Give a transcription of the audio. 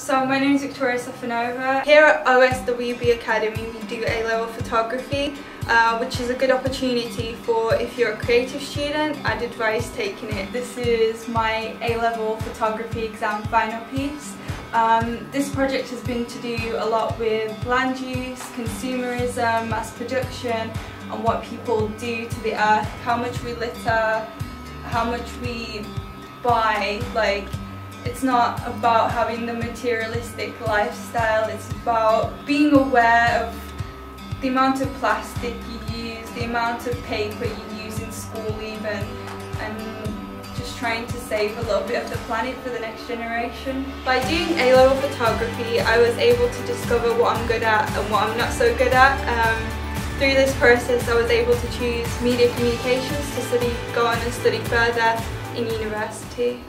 So my name is Viktorija Safanova. Here at OSWB Academy we do A-level photography uh, which is a good opportunity for if you're a creative student I'd advise taking it. This is my A-level photography exam final piece. Um, this project has been to do a lot with land use, consumerism, mass production and what people do to the earth, how much we litter, how much we buy, like it's not about having the materialistic lifestyle, it's about being aware of the amount of plastic you use, the amount of paper you use in school even, and just trying to save a little bit of the planet for the next generation. By doing A-level photography, I was able to discover what I'm good at and what I'm not so good at. Um, through this process, I was able to choose media communications to study, go on and study further in university.